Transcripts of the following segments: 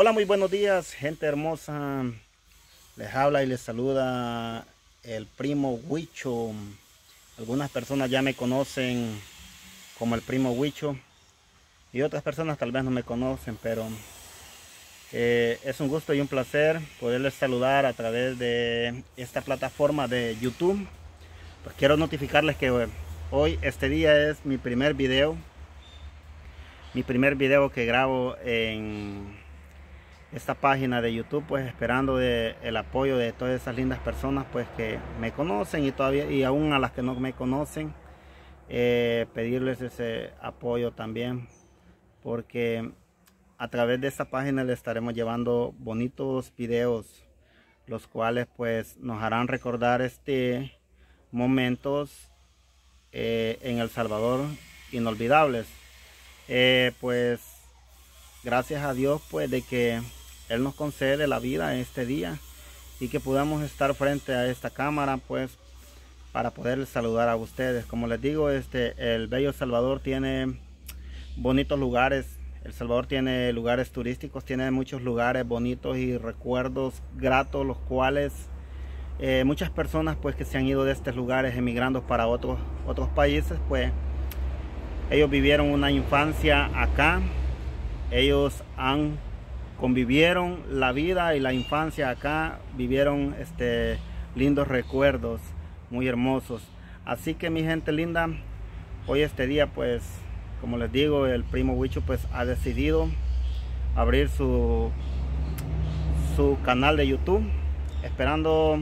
Hola, muy buenos días, gente hermosa. Les habla y les saluda el primo Huicho. Algunas personas ya me conocen como el primo Huicho y otras personas tal vez no me conocen, pero eh, es un gusto y un placer poderles saludar a través de esta plataforma de YouTube. Pues quiero notificarles que hoy, este día es mi primer video. Mi primer video que grabo en esta página de YouTube pues esperando el apoyo de todas esas lindas personas pues que me conocen y todavía y aún a las que no me conocen eh, pedirles ese apoyo también porque a través de esta página le estaremos llevando bonitos videos los cuales pues nos harán recordar este momentos eh, en El Salvador inolvidables. Eh, pues gracias a Dios pues de que él nos concede la vida este día y que podamos estar frente a esta cámara pues para poder saludar a ustedes. Como les digo, este el Bello Salvador tiene bonitos lugares. El Salvador tiene lugares turísticos, tiene muchos lugares bonitos y recuerdos gratos, los cuales eh, muchas personas pues que se han ido de estos lugares emigrando para otros, otros países, pues ellos vivieron una infancia acá, ellos han convivieron la vida y la infancia acá, vivieron este, lindos recuerdos muy hermosos. Así que mi gente linda, hoy este día pues, como les digo, el primo Huicho pues ha decidido abrir su, su canal de YouTube, esperando,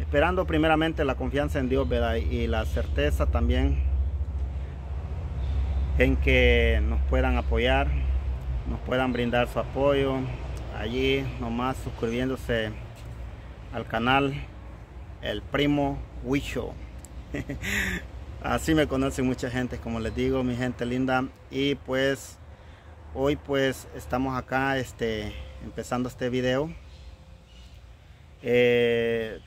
esperando primeramente la confianza en Dios, ¿verdad? Y la certeza también en que nos puedan apoyar nos puedan brindar su apoyo allí nomás suscribiéndose al canal el primo Huicho. Así me conoce mucha gente como les digo mi gente linda. Y pues hoy pues estamos acá este empezando este video. Eh,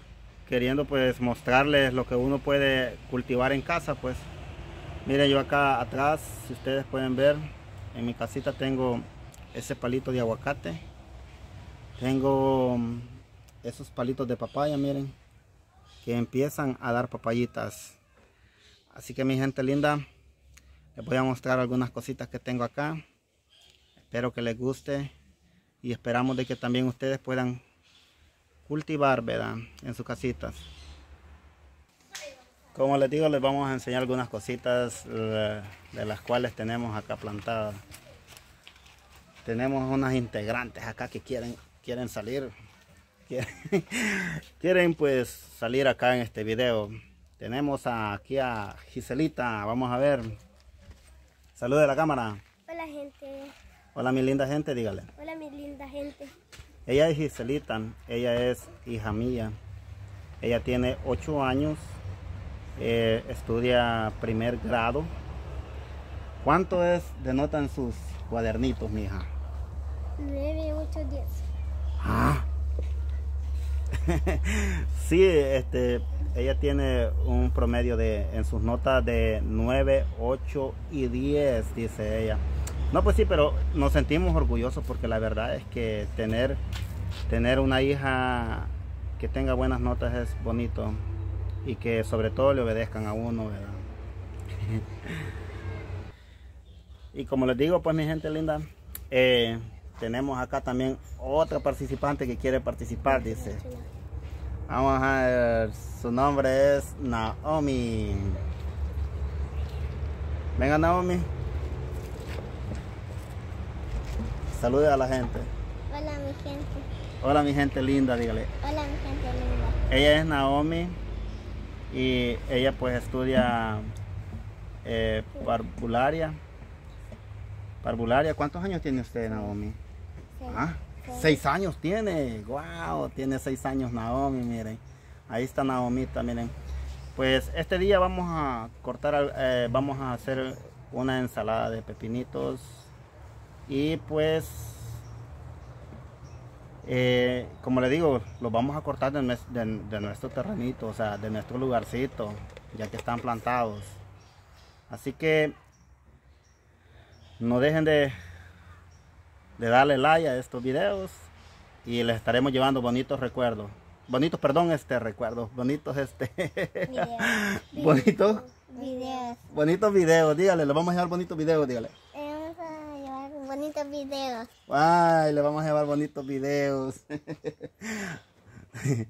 queriendo pues mostrarles lo que uno puede cultivar en casa pues. Miren yo acá atrás si ustedes pueden ver en mi casita tengo ese palito de aguacate. Tengo mm, esos palitos de papaya, miren, que empiezan a dar papayitas. Así que mi gente linda, les voy a mostrar algunas cositas que tengo acá. Espero que les guste y esperamos de que también ustedes puedan cultivar, ¿verdad? En sus casitas. Como les digo, les vamos a enseñar algunas cositas eh, de las cuales tenemos acá plantadas. Tenemos unas integrantes acá que quieren, quieren salir. Quieren, pues salir acá en este video. Tenemos aquí a Giselita. Vamos a ver. Salude a la cámara. Hola gente. Hola mi linda gente, dígale. Hola mi linda gente. Ella es Giselita. Ella es hija mía. Ella tiene 8 años eh, estudia primer grado. ¿Cuánto es de nota en sus cuadernitos, mija? 9, 8, 10. Ah. sí, este, ella tiene un promedio de en sus notas de 9, 8 y 10, dice ella. No, pues sí, pero nos sentimos orgullosos porque la verdad es que tener, tener una hija que tenga buenas notas es bonito y que sobre todo le obedezcan a uno, ¿verdad? y como les digo, pues mi gente linda, eh, tenemos acá también otra participante que quiere participar, dice. Vamos a ver, su nombre es Naomi. Venga Naomi. Salude a la gente. Hola mi gente. Hola mi gente linda, dígale. Hola mi gente linda. Ella es Naomi y ella pues estudia eh, parvularia. Parvularia, ¿cuántos años tiene usted Naomi? Seis. Ah, seis años tiene, wow, tiene seis años Naomi, miren. Ahí está Naomita, miren. Pues este día vamos a cortar, eh, vamos a hacer una ensalada de pepinitos y pues eh, como le digo, los vamos a cortar de, nues- de- de nuestro terrenito, o sea, de nuestro lugarcito, ya que están plantados. Así que no dejen de de darle like a estos videos y les estaremos llevando bonitos recuerdos. Bonitos, perdón, este recuerdos, bonitos este Videos. bonitos Videos. bonitos videos, dígale, le vamos a llevar bonitos videos, dígale. Eh, vamos a llevar bonitos videos. Ay, le vamos a llevar bonitos videos.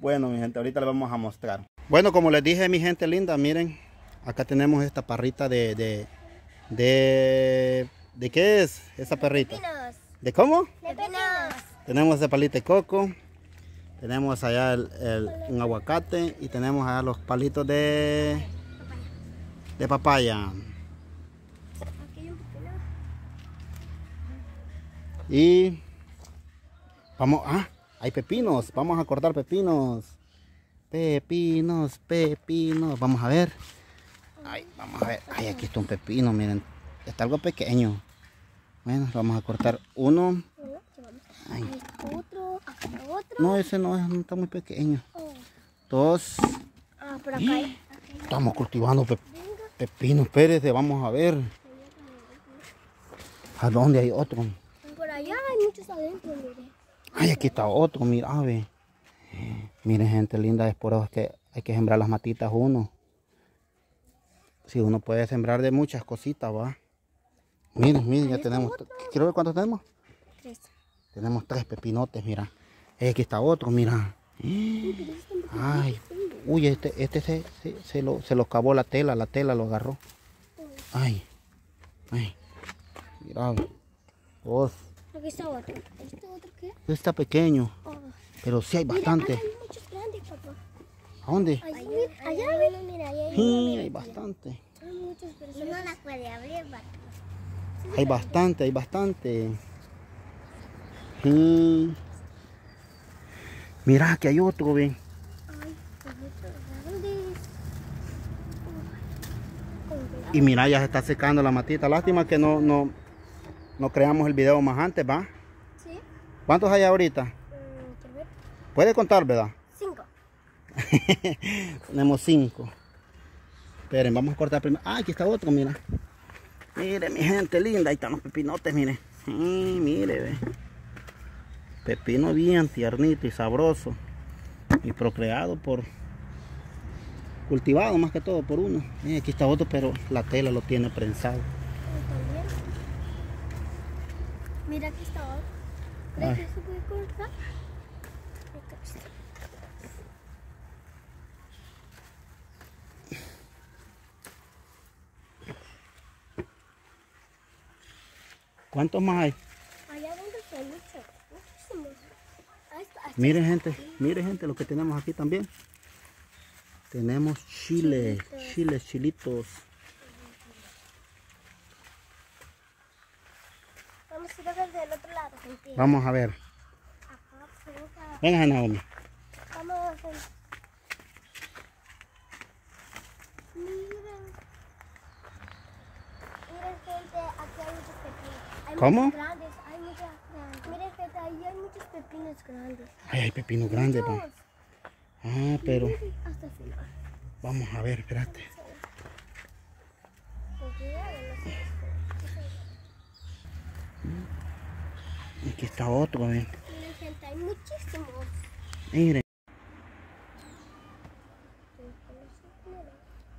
bueno, mi gente, ahorita le vamos a mostrar. Bueno, como les dije, mi gente linda, miren, acá tenemos esta parrita de, de, de, ¿de qué es esa perrita? Pepinos. ¿De cómo? De pepinos. Tenemos ese palito de coco, tenemos allá el, el- un aguacate y tenemos allá los palitos de, de papaya. Aquí hay un pepino. Y vamos, ah, hay pepinos, vamos a cortar pepinos. Pepinos, pepinos, vamos a ver. Ay, vamos a ver. Ay, aquí está un pepino, miren. Está algo pequeño. Bueno, vamos a cortar uno. Ay, otro. No, ese no, es- no está muy pequeño. Oh. Dos. Ah, por acá hay. Acá Estamos cultivando pe- pepinos, espérese, vamos a ver. ¿A dónde hay otro? Por allá hay muchos adentro, mire. Ay, aquí está otro, mira. Miren, gente linda, es por eso que hay que sembrar las matitas uno. Si uno puede sembrar de muchas cositas, va. Miren, miren, ya tenemos. Quiero ver cuántos tenemos. Tres. Tenemos tres pepinotes, mira. Eh, aquí está otro, mira. Ay, uy, este, este se, se, se lo, se lo cavó la tela, la tela lo agarró. Ay, ay. Mira. Aquí está otro. ¿Este otro qué? Este está pequeño, Oh. pero sí hay Mira, bastante. acá hay muchos grandes, papá. ¿A dónde? Ahí, allá, allá, mira, allá hay Sí, hay bastante. Hay muchos, pero no las puede abrir, Hay bastante, hay bastante. Sí. Mira, que hay otro, ven. Y mira, ya se está secando la matita. Lástima que no, no, no creamos el video más antes, ¿va? ¿Sí? ¿Cuántos hay ahorita? Mm, ver. Puede contar, ¿verdad? Cinco. Tenemos cinco. Esperen, vamos a cortar primero. Ah, aquí está otro, mira. Mire, mi gente linda, ahí están los pepinotes, mire. Sí, mire, ve. Pepino bien tiernito y sabroso. Y procreado por... Cultivado más que todo por uno. Aquí está otro, pero la tela lo tiene prensado. Ahí también. Mira, aquí está otro. ¿Crees que se puede cortar? ¿Cuántos más hay? Allá adentro hay muchos. Muchísimos. Miren gente, miren gente lo que tenemos aquí también. Tenemos chile, chiles, chilitos. Vamos a ir a ver del otro lado, gente. Vamos a ver. Venga. Naomi. Vamos a ver. Pepinos. ¿Cómo? grandes, hay muchos grandes. Miren, gente, ahí hay muchos pepinos grandes. Ay, hay pepino grande. pa. Ah, pero vamos a ver, espérate. Con cuidado, no se Aquí está otro, ven. Miren, hay.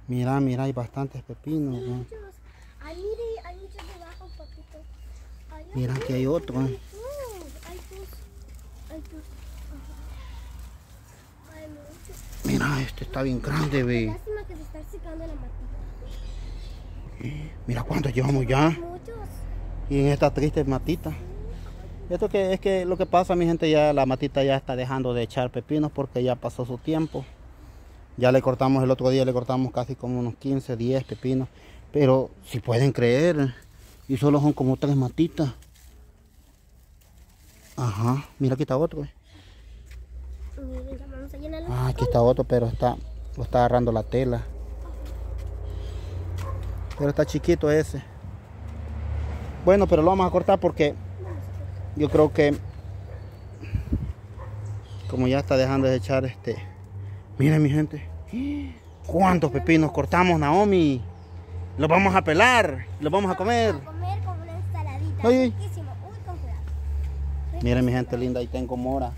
Mira, mira, hay bastantes pepinos. ven. Muchos. Ay, mire, hay muchos debajo, papito. Allá. Mira, aquí hay otro. hay. Hay. Ajá. Hay muchos. Mira, este está bien grande, ve. Lástima que se está secando la matita. Mira cuántos llevamos ya. Muchos. Y en esta triste matita. Esto que es que lo que pasa, mi gente, ya la matita ya está dejando de echar pepinos porque ya pasó su tiempo. Ya le cortamos el otro día, le cortamos casi como unos 15, 10 pepinos. Pero si pueden creer, y solo son como tres matitas. Ajá, mira aquí está otro. Ah, aquí está otro, pero está, lo está agarrando la tela. Pero está chiquito ese. Bueno, pero lo vamos a cortar porque yo creo que como ya está dejando de echar este. Miren mi gente. ¿Cuántos pepinos cortamos, Naomi? Los vamos a pelar, los vamos a comer. A comer como una ensaladita. Ay, ay. Riquísimo. Uy, con cuidado. Miren mi gente linda, ahí tengo mora.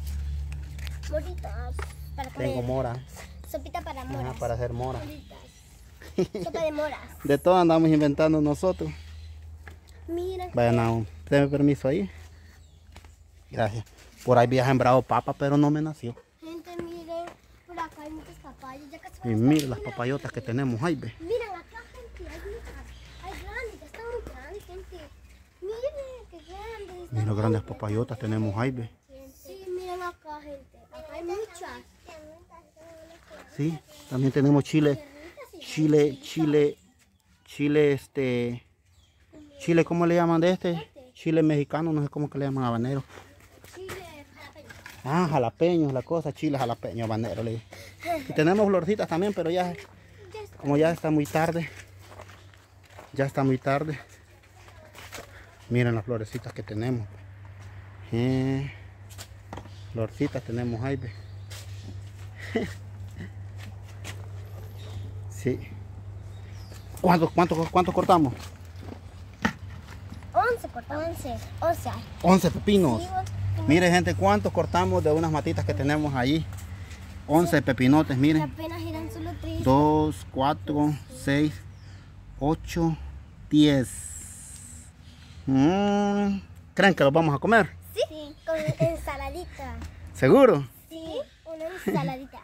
Moritas. Para comer. Tengo mora. Sopita para Ajá, moras. para hacer mora. Sopa de moras. De todo andamos inventando nosotros. Mira. Vayan a Deme permiso ahí. Gracias. Por ahí había sembrado papa, pero no me nació. Gente, miren. Por acá hay muchas papayas. Ya casi Y miren las papayotas que tenemos ahí, ve. Miren acá, gente. Hay muchas. Hay grandes. Ya están muy grandes, gente. Miren qué grandes. Miren las grandes papayotas tenemos ahí, ve. Sí, miren acá, gente. Acá hay muchas. Sí, también tenemos chile. Chile, chile, chile, este. Chile, ¿cómo le llaman de este? Chile mexicano, no sé cómo que le llaman habanero. Ah, jalapeños, la cosa, chile jalapeño, habanero. Le dije. Y tenemos florcitas también, pero ya, como ya está muy tarde, ya está muy tarde. Miren las florecitas que tenemos. Eh, florcitas tenemos ahí, ve. Sí. ¿Cuántos, cuántos, cuántos cortamos? 11 cortamos. 11. 11 hay. 11 pepinos. Sí, Mire gente, cuántos cortamos de unas matitas que tenemos allí. 11 pepinotes, miren. apenas eran solo 3. 2, 4, 6, 8, 10. Mm, ¿Creen que los vamos a comer? Sí. Con ensaladita. ¿Seguro? Sí, una ensaladita.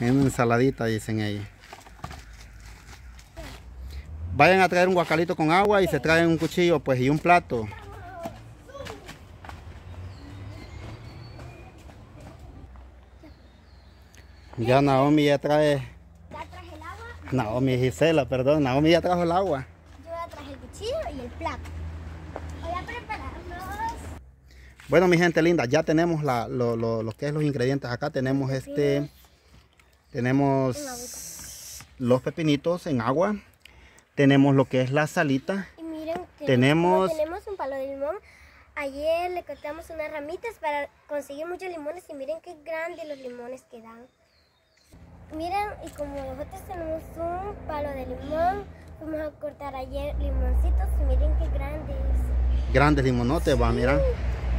En una ensaladita, dicen ellos. Vayan a traer un guacalito con agua y se traen un cuchillo pues y un plato. Ya Naomi ya trae, Ya traje el agua, Naomi Gisela, perdón, Naomi ya trajo el agua. yo ya traje el cuchillo y el plato. Voy a prepararlos. Bueno, mi gente linda, ya tenemos la, lo, lo- lo que es los ingredientes acá. Tenemos este, tenemos los pepinitos en agua. Tenemos lo que es la salita. Y miren que Tenemos- tenemos un palo de limón. Ayer le cortamos unas ramitas para conseguir muchos limones y miren qué grandes los limones que dan. Miren, y como nosotros tenemos un palo de limón, fuimos a cortar ayer limoncitos y miren qué grandes. Grandes limonotes, va, mira.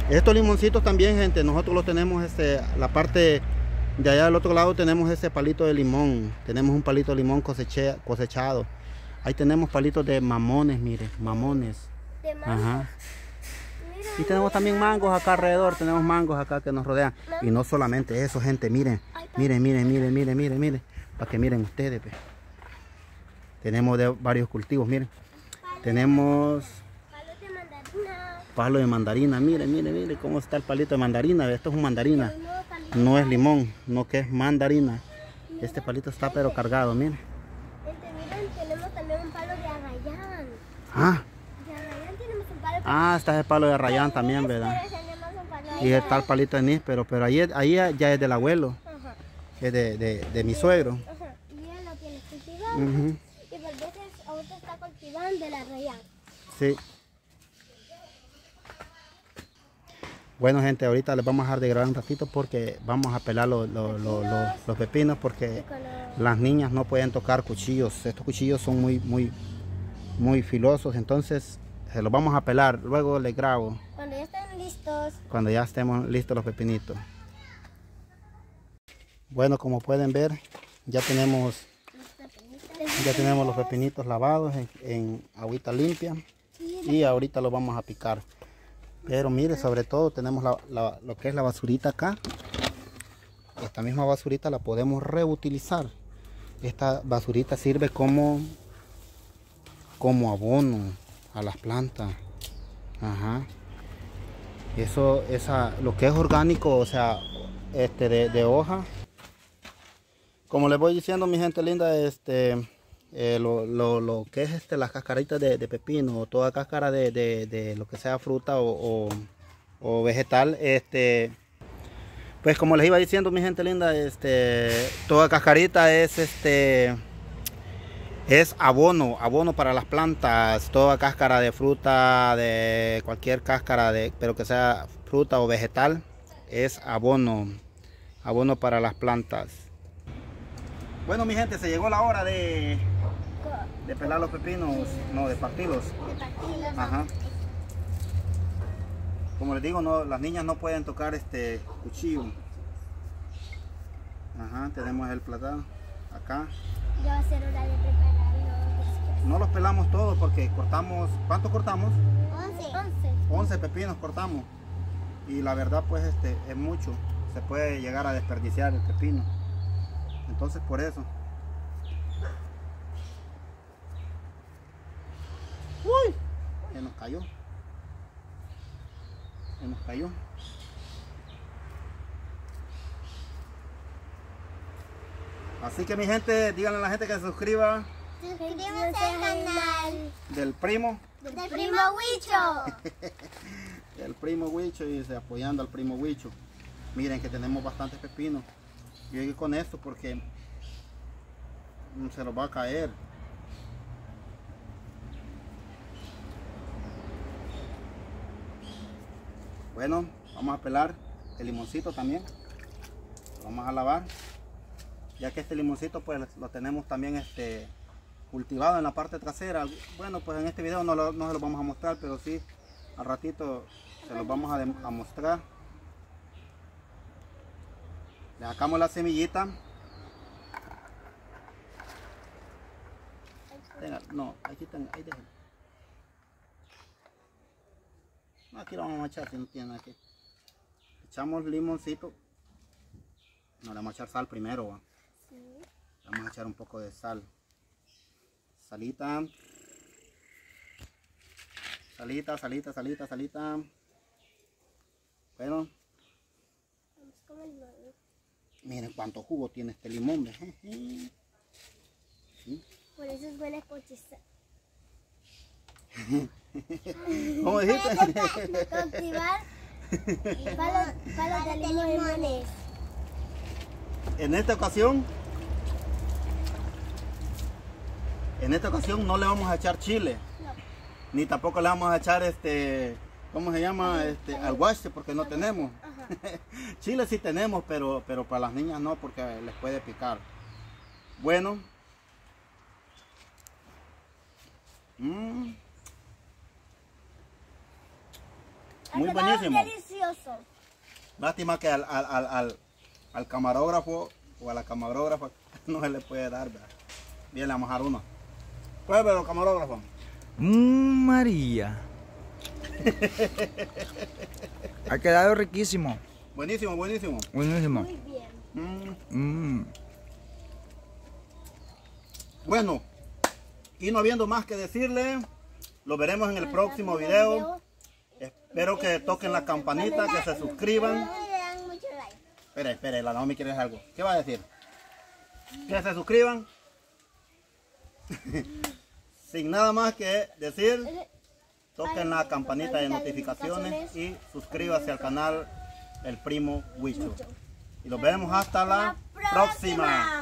Estos limoncitos también, gente, nosotros los tenemos, este, la parte de allá del otro lado tenemos ese palito de limón. Tenemos un palito de limón coseche- cosechado. Ahí tenemos palitos de mamones, mire, mamones. De. Ajá. Y tenemos también mangos acá alrededor, tenemos mangos acá que nos rodean. Y no solamente eso, gente, miren, miren, miren, miren, miren, miren, miren, para que miren ustedes. pe. Tenemos de varios cultivos, miren. Tenemos palos de mandarina. palo de mandarina, miren, miren, miren cómo está el palito de mandarina. Esto es un mandarina, no es limón, no que es mandarina. Este palito está pero cargado, miren. Gente, miren, tenemos también un palo de arrayán. Ah, De arrayán tenemos un palo. Ah, está el palo de arrayán también, ¿verdad? Y está el palito de níspero, pero ahí, ahí ya es del abuelo, Ajá, es de, de- de mi suegro. ajá. Y él lo tiene cultivado. Ujú, Y por veces otro está cultivando el arrayán. Sí. Bueno gente, ahorita les vamos a dejar de grabar un ratito porque vamos a pelar los, los- los- los- pepinos porque las niñas no pueden tocar cuchillos. Estos cuchillos son muy, muy, muy filosos, entonces se los vamos a pelar. Luego les grabo Cuando ya están listos, cuando ya estemos listos los pepinitos. Bueno, como pueden ver, ya tenemos, los pepinitos. ya tenemos los pepinitos lavados en, en agüita limpia y ahorita los vamos a picar. Pero mire, sobre todo tenemos la- la- lo que es la basurita acá. Esta misma basurita la podemos reutilizar. Esta basurita sirve como, como abono a las plantas. Ajá. Eso, esa, lo que es orgánico, o sea, este de, de hoja. Como les voy diciendo, mi gente linda, este, eh, lo, lo- lo que es este, las cascaritas de, de pepino toda cáscara de, de- de lo que sea fruta o, o- o vegetal, este, pues como les iba diciendo, mi gente linda, este, toda cascarita es este, es abono, abono para las plantas, toda cáscara de fruta, de cualquier cáscara de, pero que sea fruta o vegetal, es abono, abono para las plantas. Bueno, mi gente, se llegó la hora de, de pelar los pepinos, no, de partirlos. Ajá. Como les digo, no, las niñas no pueden tocar este cuchillo. Ajá, tenemos el platano acá. Ya va a ser hora de después. No los pelamos todos porque cortamos, ¿cuánto cortamos? 11. 11. 11 pepinos cortamos. Y la verdad pues este es mucho. Se puede llegar a desperdiciar el pepino. Entonces por eso. Uy, se nos cayó. Se nos cayó. Así que mi gente, díganle a la gente que se suscriba Suscríbanse al canal del primo. del Primo Huicho. el primo Huicho y apoyando al primo Huicho. Miren que tenemos bastantes pepinos. Yo con esto porque se los va a caer. Bueno, vamos a pelar el limoncito también. Lo vamos a lavar. Ya que este limoncito pues lo tenemos también este cultivado en la parte trasera. Bueno, pues en este video no, lo- no se lo vamos a mostrar, pero sí al ratito se los vamos a, a mostrar. Le sacamos la semillita. Tenga, no, aquí tenga, ahí déjelo. No, aquí lo vamos a echar, si no tiene aquí. Echamos limoncito. No, le vamos a echar sal primero. ¿va? Le Vamos a echar un poco de sal. Salita. Salita, salita, salita, salita. Bueno, miren cuánto jugo tiene este limón. jeje. Por eso es buena cochiza. ¿Cómo dijiste? Cultivar palos, palos de limones. En esta ocasión, en esta ocasión no le vamos a echar chile, No. ni tampoco le vamos a echar este, ¿cómo se llama? Este, alguache porque no tenemos. Chile sí tenemos, pero, pero para las niñas no porque les puede picar. Bueno. Mm. Muy buenísimo. delicioso. Lástima que al, al, al, al, al camarógrafo o a la camarógrafa no se le puede dar. ¿verdad? Bien, le vamos a dar uno. Pruébelo, camarógrafo. Mmm, María. ha quedado riquísimo. Buenísimo, buenísimo. Buenísimo. Muy bien. Mm. Mm. Bueno, y no habiendo más que decirle, lo veremos en el próximo video. Espero que toquen la campanita, que se suscriban. Espera, espera, la Naomi quiere algo. ¿Qué va a decir? Que se suscriban. Sin nada más que decir, toquen la campanita de notificaciones y suscríbase al canal El Primo Huicho. Y nos vemos hasta la próxima.